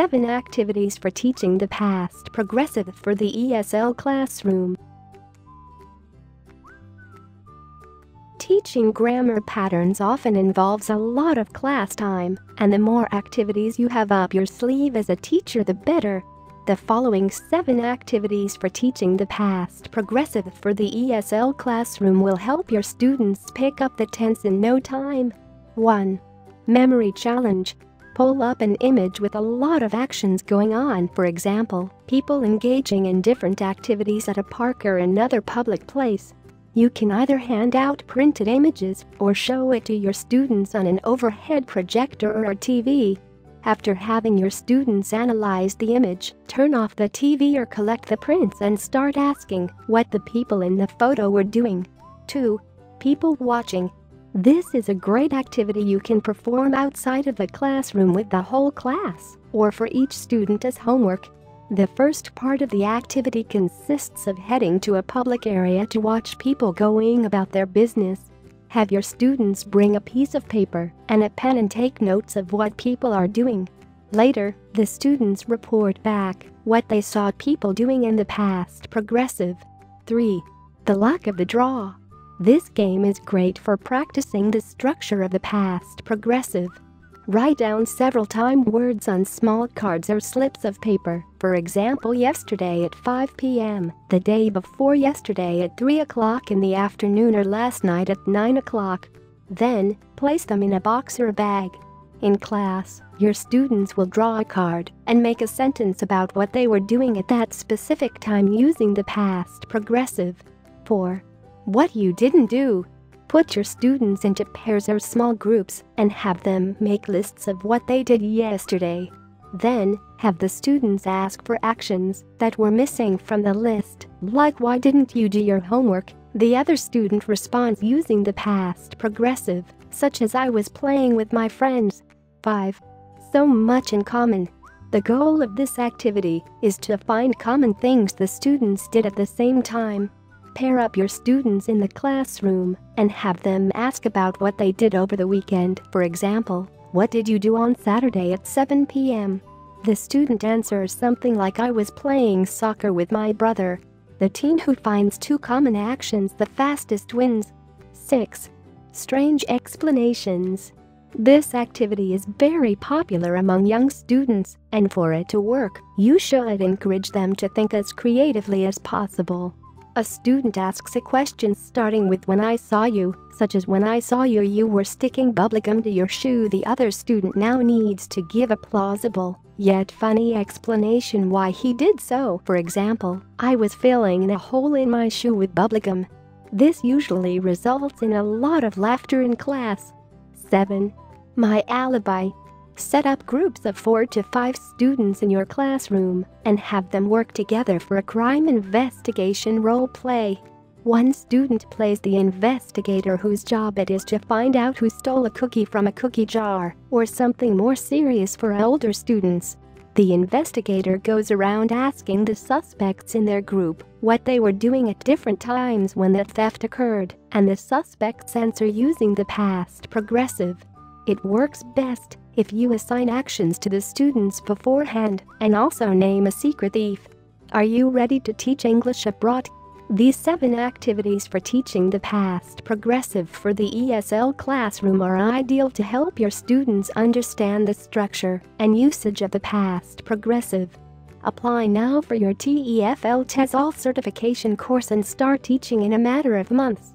7 activities for teaching the past progressive for the ESL classroom. Teaching grammar patterns often involves a lot of class time, and the more activities you have up your sleeve as a teacher the better. The following 7 activities for teaching the past progressive for the ESL classroom will help your students pick up the tense in no time. 1. Memory Challenge Pull up an image with a lot of actions going on for example, people engaging in different activities at a park or another public place. You can either hand out printed images or show it to your students on an overhead projector or TV. After having your students analyze the image, turn off the TV or collect the prints and start asking what the people in the photo were doing. 2. People watching. This is a great activity you can perform outside of the classroom with the whole class or for each student as homework. The first part of the activity consists of heading to a public area to watch people going about their business. Have your students bring a piece of paper and a pen and take notes of what people are doing. Later, the students report back what they saw people doing in the past progressive. 3. The luck of the draw. This game is great for practicing the structure of the past progressive. Write down several time words on small cards or slips of paper, for example yesterday at 5 p.m., the day before yesterday at 3 o'clock in the afternoon or last night at 9 o'clock. Then, place them in a box or a bag. In class, your students will draw a card and make a sentence about what they were doing at that specific time using the past progressive. 4. What you didn't do Put your students into pairs or small groups and have them make lists of what they did yesterday. Then, have the students ask for actions that were missing from the list, like why didn't you do your homework? The other student responds using the past progressive, such as I was playing with my friends. 5. So much in common. The goal of this activity is to find common things the students did at the same time Pair up your students in the classroom and have them ask about what they did over the weekend. For example, what did you do on Saturday at 7 p.m.? The student answers something like I was playing soccer with my brother. The teen who finds two common actions the fastest wins. 6. Strange explanations. This activity is very popular among young students, and for it to work, you should encourage them to think as creatively as possible. A student asks a question starting with when I saw you, such as when I saw you you were sticking bubblegum to your shoe the other student now needs to give a plausible, yet funny explanation why he did so. For example, I was filling a hole in my shoe with bubblegum. This usually results in a lot of laughter in class. 7. My alibi Set up groups of 4 to 5 students in your classroom and have them work together for a crime investigation role play. One student plays the investigator whose job it is to find out who stole a cookie from a cookie jar, or something more serious for older students. The investigator goes around asking the suspects in their group what they were doing at different times when the theft occurred, and the suspects answer using the past progressive. It works best if you assign actions to the students beforehand and also name a secret thief. Are you ready to teach English abroad? These seven activities for teaching the past progressive for the ESL classroom are ideal to help your students understand the structure and usage of the past progressive. Apply now for your TEFL TESOL certification course and start teaching in a matter of months.